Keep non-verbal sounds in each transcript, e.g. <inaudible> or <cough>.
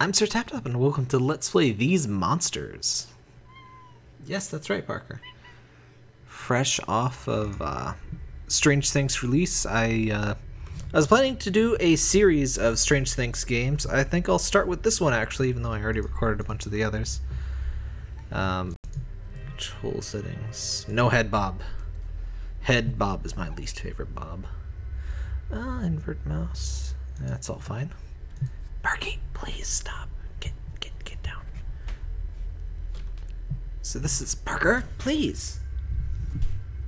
I'm Sir Tap Tap, and welcome to Let's Play These Monsters. Yes, that's right, Parker. Fresh off of uh, Strange Think's release, I uh, I was planning to do a series of Strange Think's games. I think I'll start with this one actually, even though I already recorded a bunch of the others. Um, tool settings. No head bob. Head bob is my least favorite bob. Uh, invert mouse. That's all fine. Parky, please stop. Get get get down. So this is Parker, please.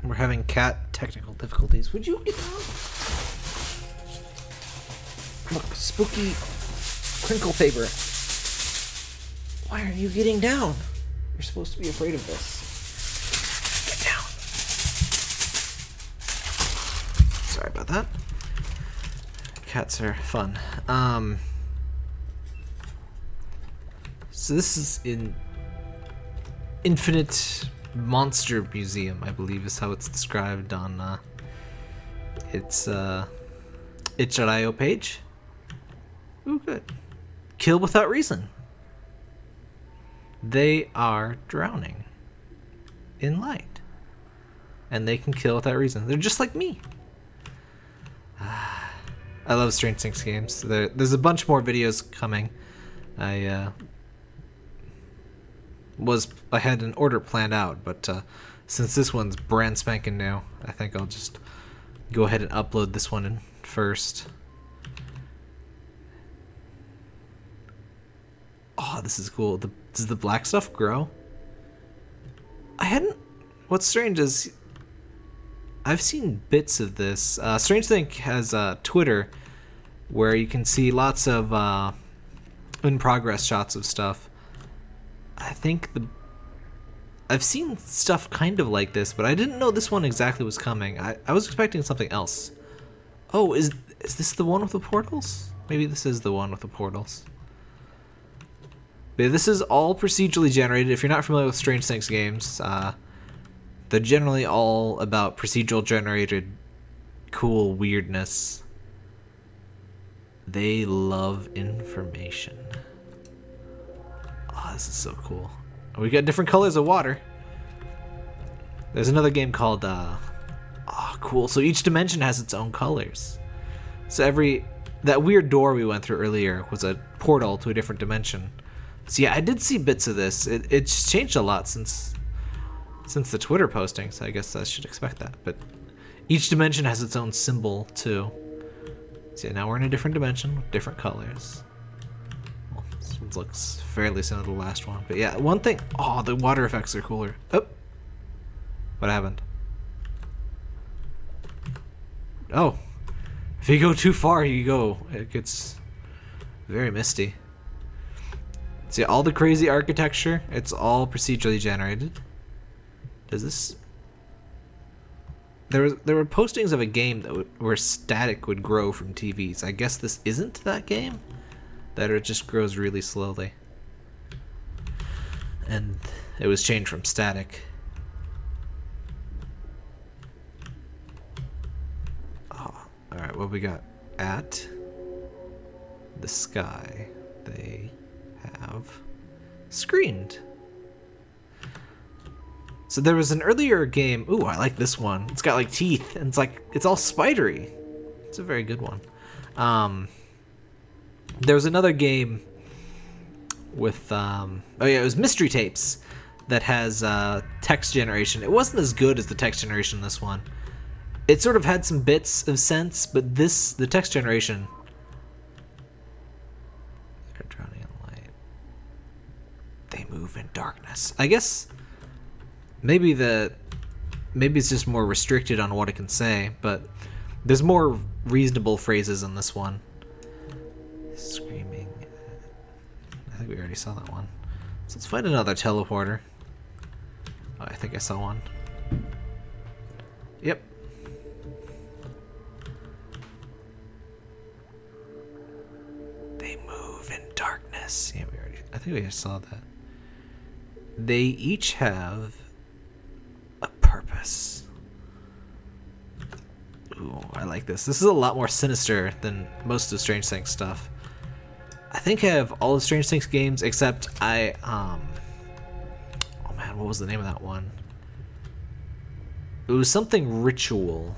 We're having cat technical difficulties. Would you get down? Look, spooky crinkle paper. Why aren't you getting down? You're supposed to be afraid of this. Get down. Sorry about that. Cats are fun. Um so this is in Infinite Monster Museum, I believe is how it's described on uh, its uh, itch.io page. Ooh, good. Kill without reason. They are drowning in light. And they can kill without reason. They're just like me. <sighs> I love Strange Think's games. There, there's a bunch more videos coming. I uh, was I had an order planned out, but uh, since this one's brand spanking new, I think I'll just go ahead and upload this one in first. Oh, this is cool. The, does the black stuff grow? I hadn't. What's strange is I've seen bits of this. Uh, Strange Think has uh, Twitter where you can see lots of uh, in progress shots of stuff. I think the I've seen stuff kind of like this, but I didn't know this one exactly was coming. I, I was expecting something else. Oh, is is this the one with the portals? Maybe this is the one with the portals. But this is all procedurally generated. If you're not familiar with Strange Think's games, uh, they're generally all about procedural generated cool weirdness. They love information. Oh, this is so cool. We got different colors of water. There's another game called, uh, oh, cool. So each dimension has its own colors. So every, that weird door we went through earlier was a portal to a different dimension. So yeah, I did see bits of this. It, it's changed a lot since, since the Twitter posting, so I guess I should expect that. But each dimension has its own symbol too. So yeah, now we're in a different dimension with different colors looks fairly similar to the last one. But yeah, one thing... Oh, the water effects are cooler. Oh! What happened? Oh. If you go too far, you go. It gets very misty. See, all the crazy architecture, it's all procedurally generated. Does this... There, was, there were postings of a game that where static would grow from TVs. I guess this isn't that game? That it just grows really slowly. And it was changed from static. Oh, alright, what we got? At the sky, they have screened. So there was an earlier game. Ooh, I like this one. It's got like teeth, and it's like it's all spidery. It's a very good one. Um, there was another game with um, oh yeah, it was Mystery Tapes that has uh, text generation. It wasn't as good as the text generation in this one. It sort of had some bits of sense, but this the text generation. They're drowning in light. They move in darkness. I guess maybe the maybe it's just more restricted on what it can say, but there's more reasonable phrases in this one. Screaming. I think we already saw that one. So let's find another teleporter. Oh, I think I saw one. Yep. They move in darkness. Yeah, we already. I think we just saw that. They each have a purpose. Ooh, I like this. This is a lot more sinister than most of the Strange Think stuff. I think I have all the Strange Think's games except I um Oh man, what was the name of that one? It was something ritual.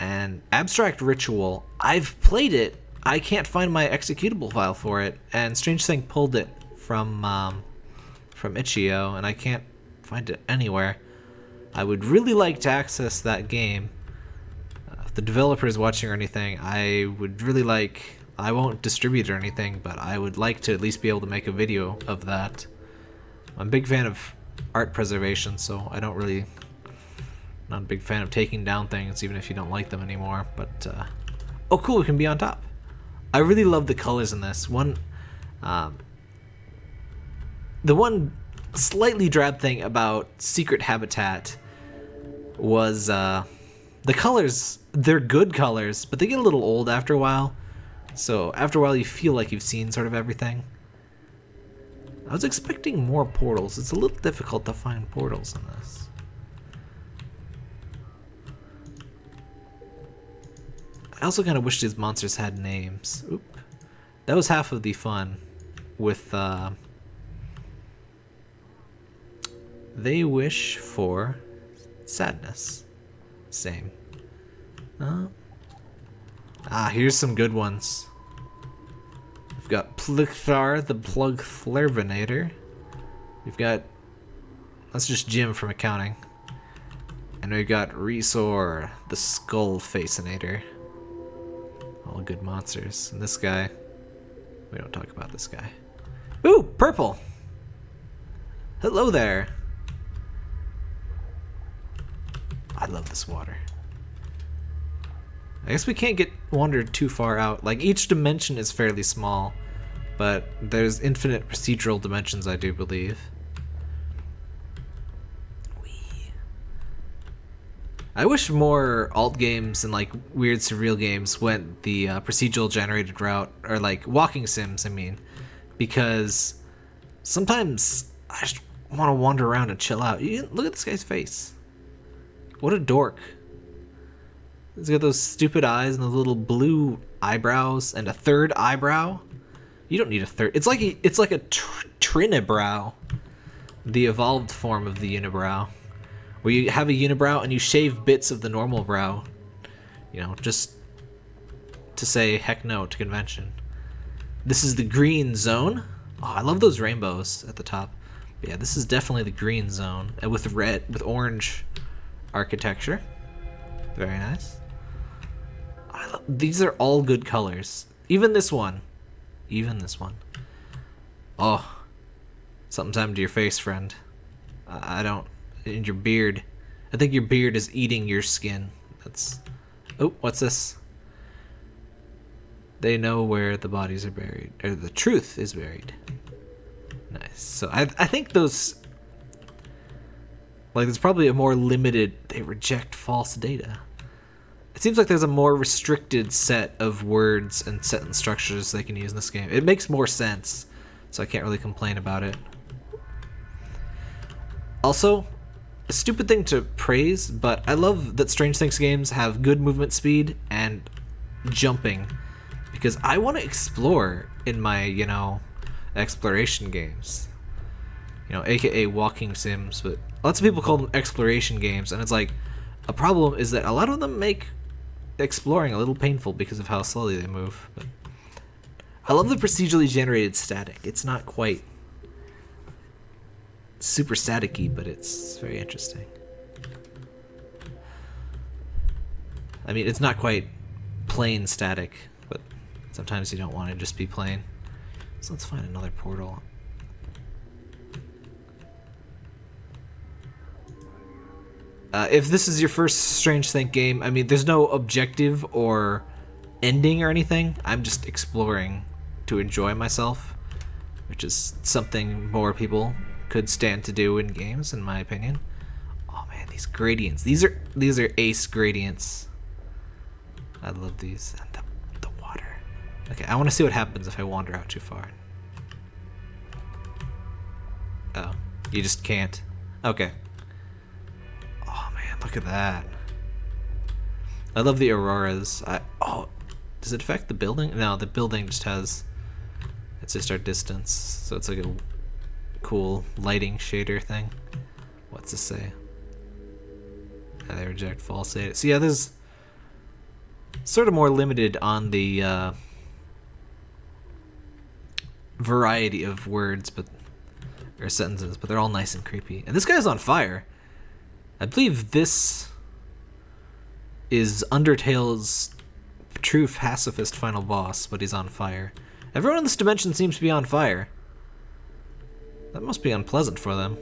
And Abstract Ritual, I've played it. I can't find my executable file for it, and Strange Think pulled it from um, from itch.io, and I can't find it anywhere. I would really like to access that game. Uh, if the developer is watching or anything, I would really like. I won't distribute or anything, but I would like to at least be able to make a video of that. I'm a big fan of art preservation, so I don't really. Not a big fan of taking down things, even if you don't like them anymore. But uh, oh, cool! We can be on top. I really love the colors in this. One, um, the one slightly drab thing about Secret Habitat was uh, the colors. They're good colors, but they get a little old after a while. So after a while, you feel like you've seen sort of everything. I was expecting more portals. It's a little difficult to find portals in this. I also kind of wish these monsters had names. Oop. That was half of the fun with uh, they wish for sadness. Same. Uh, ah, here's some good ones. We've got Pligthar, the Plug Flervinator. We've got... That's just Jim from accounting. And we've got Resor, the Skull Facinator. All good monsters. And this guy... We don't talk about this guy. Ooh, purple! Hello there! I love this water. I guess we can't get wandered too far out. Like, each dimension is fairly small, but there's infinite procedural dimensions, I do believe. I wish more alt games and, like, weird surreal games went the uh, procedural generated route, or, like, walking sims, I mean, because sometimes I just want to wander around and chill out. Look at this guy's face. What a dork. He's got those stupid eyes and those little blue eyebrows and a third eyebrow. You don't need a third. It's like a, it's like a tr trinibrow, the evolved form of the unibrow, where you have a unibrow and you shave bits of the normal brow. You know, just to say heck no to convention. This is the green zone. Oh, I love those rainbows at the top. But yeah, this is definitely the green zone and with red, with orange architecture. Very nice. These are all good colors. Even this one. Even this one. Oh. Something's happened to your face, friend. I don't... And your beard. I think your beard is eating your skin. That's... Oh, what's this? They know where the bodies are buried. Or the truth is buried. Nice. So I, I think those like, there's probably a more limited, they reject false data. It seems like there's a more restricted set of words and sentence structures they can use in this game. It makes more sense, so I can't really complain about it. Also, a stupid thing to praise, but I love that Strange Think's games have good movement speed and jumping, because I want to explore in my, you know, exploration games. You know, aka walking sims, but lots of people call them exploration games, and it's like a problem is that a lot of them make exploring a little painful because of how slowly they move. But I love the procedurally generated static. It's not quite super staticky, but it's very interesting. I mean, it's not quite plain static, but sometimes you don't want to just be plain. So let's find another portal. Uh, if this is your first Strange Think game, I mean, there's no objective or ending or anything. I'm just exploring to enjoy myself, which is something more people could stand to do in games, in my opinion. Oh man, these gradients. These are these are ace gradients. I love these. And the, the water. Okay, I want to see what happens if I wander out too far. Oh, you just can't. Okay. Look at that. I love the auroras. I, oh, Does it affect the building? No, the building just has. It's just our distance, so it's like a cool lighting shader thing. What's this say? Yeah, they reject false data. So yeah, there's sort of more limited on the uh, variety of words, but or sentences, but they're all nice and creepy. And this guy's on fire. I believe this is Undertale's true pacifist final boss, but he's on fire. Everyone in this dimension seems to be on fire. That must be unpleasant for them.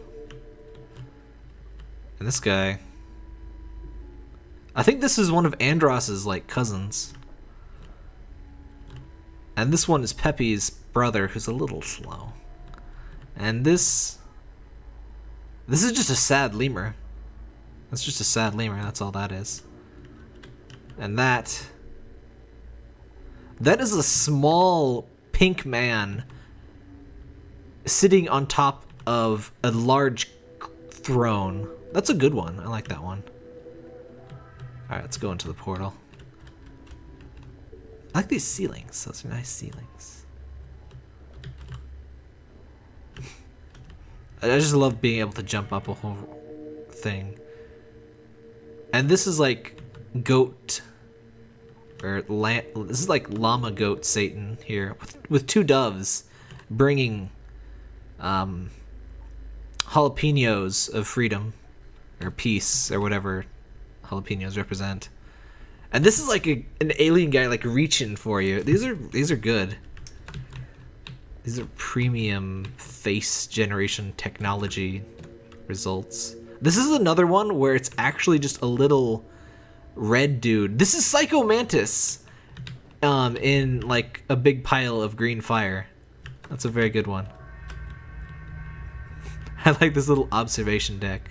And this guy... I think this is one of Andross's, like, cousins. And this one is Peppy's brother, who's a little slow. And this... This is just a sad lemur. That's just a sad lemur, that's all that is. And that... That is a small pink man sitting on top of a large throne. That's a good one. I like that one. Alright, let's go into the portal. I like these ceilings. Those are nice ceilings. <laughs> I just love being able to jump up a whole thing. And this is like goat or this is like llama goat Satan here with, with two doves bringing um, jalapenos of freedom or peace or whatever jalapenos represent. And this is like a, an alien guy like reaching for you. These are these are good. These are premium face generation technology results. This is another one where it's actually just a little red dude. This is Psycho Mantis um, in like a big pile of green fire. That's a very good one. <laughs> I like this little observation deck.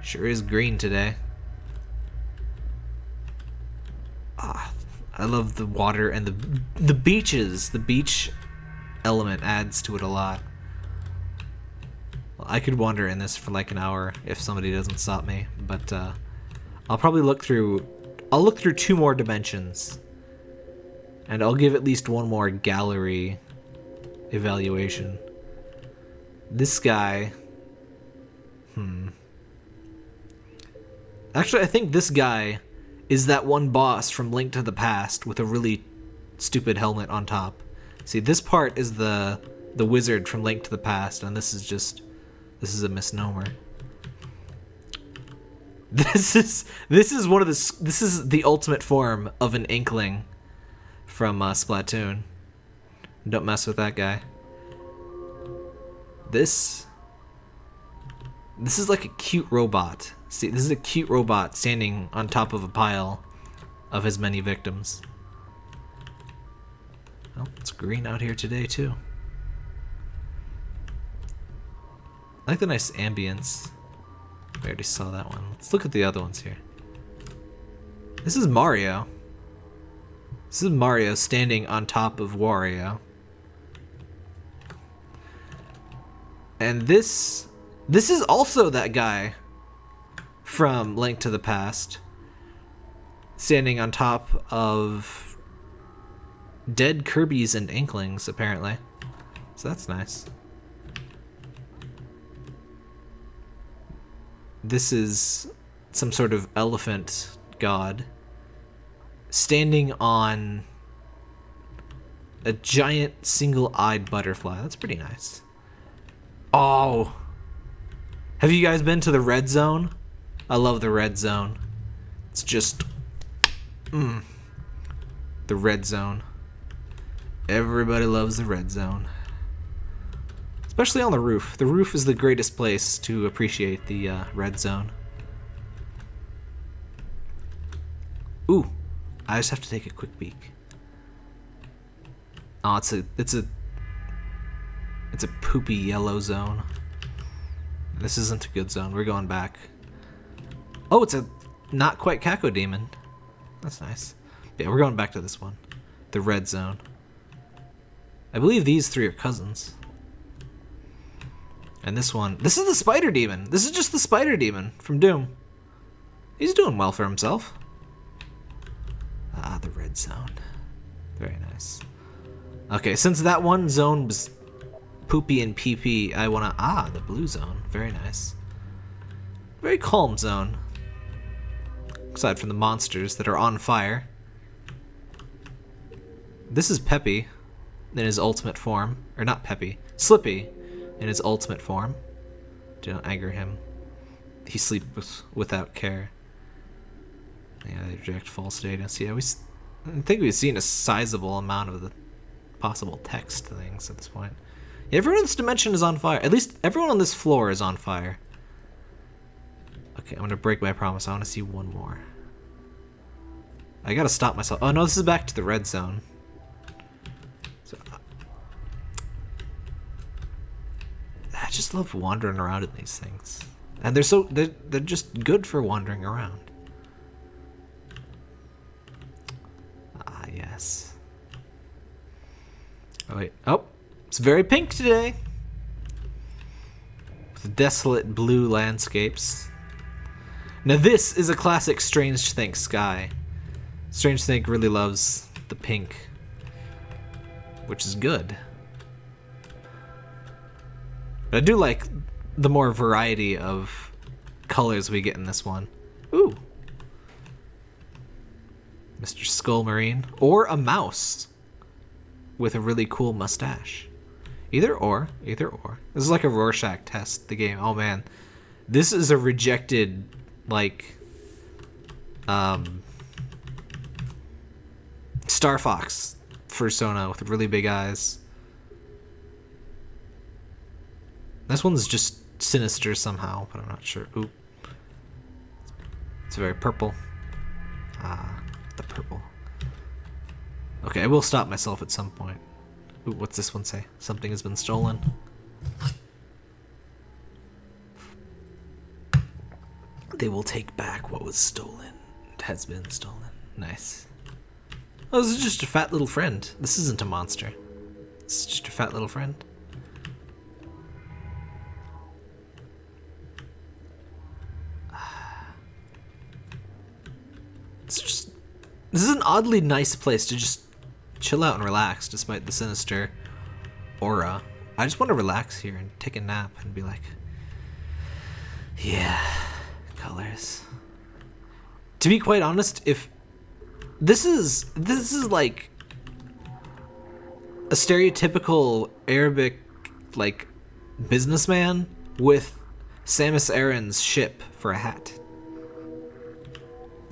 Sure is green today. Ah, I love the water and the the beaches. The beach element adds to it a lot. I could wander in this for like an hour if somebody doesn't stop me, but uh, I'll probably look through. I'll look through two more dimensions, and I'll give at least one more gallery evaluation. This guy. Hmm. Actually, I think this guy is that one boss from Link to the Past with a really stupid helmet on top. See, this part is the the wizard from Link to the Past, and this is just this is a misnomer. This is this is one of the this is the ultimate form of an inkling from uh, Splatoon. Don't mess with that guy. This this is like a cute robot. See, this is a cute robot standing on top of a pile of his many victims. Well, it's green out here today too. I like the nice ambience. We already saw that one. Let's look at the other ones here. This is Mario. This is Mario standing on top of Wario. And this this is also that guy from Link to the Past standing on top of dead Kirby's and Inklings apparently. So that's nice. This is some sort of elephant god standing on a giant single-eyed butterfly. That's pretty nice. Oh. Have you guys been to the red zone? I love the red zone. It's just mm, the red zone. Everybody loves the red zone. Especially on the roof. The roof is the greatest place to appreciate the uh, red zone. Ooh, I just have to take a quick peek. Oh, it's a it's a it's a poopy yellow zone. This isn't a good zone. We're going back. Oh, it's a not quite Kako Cacodemon. That's nice. Yeah, we're going back to this one. The red zone. I believe these three are cousins. And this one, this is the spider demon. This is just the spider demon from Doom. He's doing well for himself. Ah, the red zone. Very nice. Okay, since that one zone was poopy and pee I want to... Ah, the blue zone. Very nice. Very calm zone. Aside from the monsters that are on fire. This is Peppy in his ultimate form. Or not Peppy. Slippy in his ultimate form. Do not anger him. He sleeps without care. Yeah, they reject false data. See, I, was, I think we've seen a sizable amount of the possible text things at this point. Yeah, everyone in this dimension is on fire. At least everyone on this floor is on fire. Okay, I'm gonna break my promise. I want to see one more. I gotta stop myself. Oh no, this is back to the red zone. So, I just love wandering around in these things, and they're so they're they're just good for wandering around. Ah yes. Oh wait. Oh, it's very pink today. With desolate blue landscapes. Now this is a classic Strange Think sky. Strange Think really loves the pink, which is good. But I do like the more variety of colors we get in this one. Ooh. Mr. Skull Marine. Or a mouse with a really cool mustache. Either or, either or. This is like a Rorschach test, the game. Oh man. This is a rejected, like, um, Star Fox persona with really big eyes. This one's just sinister somehow, but I'm not sure. Ooh. It's very purple. Ah, the purple. Okay, I will stop myself at some point. Ooh, what's this one say? Something has been stolen. They will take back what was stolen. It has been stolen. Nice. Oh, this is just a fat little friend. This isn't a monster. This is just a fat little friend. This is an oddly nice place to just chill out and relax despite the sinister aura. I just want to relax here and take a nap and be like, yeah, colors. To be quite honest, if this is this is like a stereotypical Arabic like businessman with Samus Aran's ship for a hat.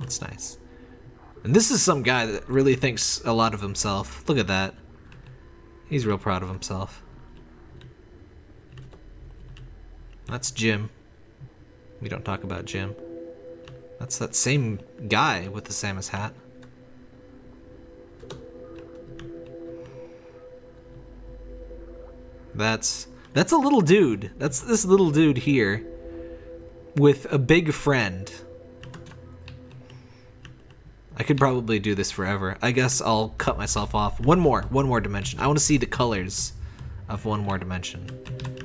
That's nice. And this is some guy that really thinks a lot of himself. Look at that. He's real proud of himself. That's Jim. We don't talk about Jim. That's that same guy with the Samus hat. That's that's a little dude. That's this little dude here with a big friend. I could probably do this forever. I guess I'll cut myself off. One more, one more dimension. I want to see the colors of one more dimension.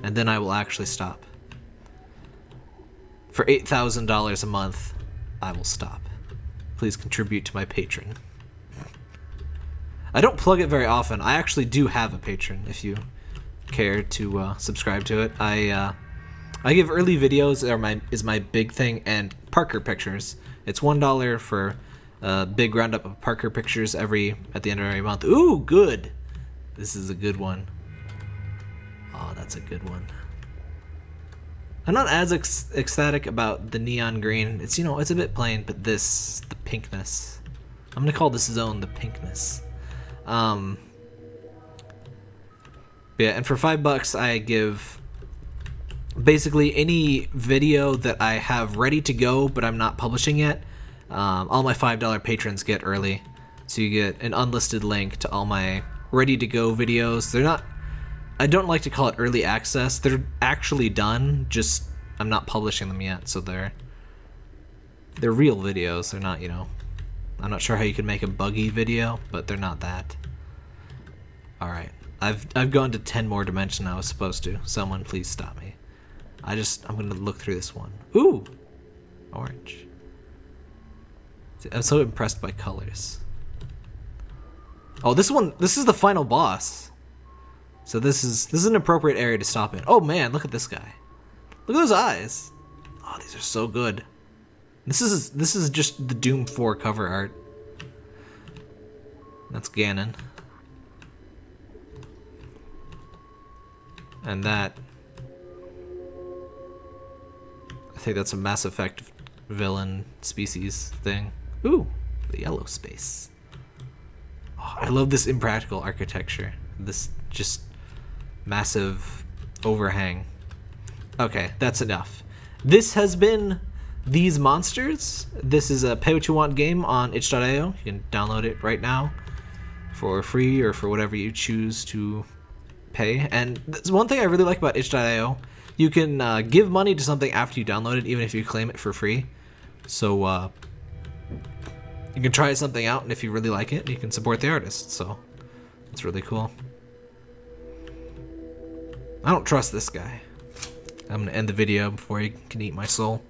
And then I will actually stop. For $8,000 a month, I will stop. Please contribute to my Patreon. I don't plug it very often. I actually do have a Patreon, if you care to uh, subscribe to it. I uh, I give early videos are my is my big thing, and Parker pictures. It's one dollar for a big roundup of Parker pictures every at the end of every month. Ooh, good. This is a good one. Oh, that's a good one. I'm not as ec ecstatic about the neon green. It's you know it's a bit plain, but this the pinkness. I'm gonna call this zone the pinkness. Um, yeah, and for five bucks, I give basically any video that I have ready to go, but I'm not publishing yet. Um, all my $5 patrons get early. So you get an unlisted link to all my ready to go videos. They're not, I don't like to call it early access. They're actually done, just I'm not publishing them yet. So they're, they're real videos. They're not, you know, I'm not sure how you can make a buggy video, but they're not that. Alright. I've I've gone to 10 more dimensions I was supposed to. Someone please stop me. I just I'm gonna look through this one. Ooh! Orange. I'm so impressed by colors. Oh, this one, this is the final boss. So this is this is an appropriate area to stop in. Oh man, look at this guy. Look at those eyes. Oh, these are so good. This is this is just the Doom 4 cover art. That's Ganon. And that I think that's a Mass Effect villain species thing. Ooh, the yellow space. Oh, I love this impractical architecture. This just massive overhang. Okay, that's enough. This has been These Monsters. This is a pay what you want game on itch.io. You can download it right now for free or for whatever you choose to pay. And one thing I really like about itch.io. You can uh, give money to something after you download it, even if you claim it for free. So uh, you can try something out, and if you really like it, you can support the artist. So it's really cool. I don't trust this guy. I'm gonna end the video before he can eat my soul.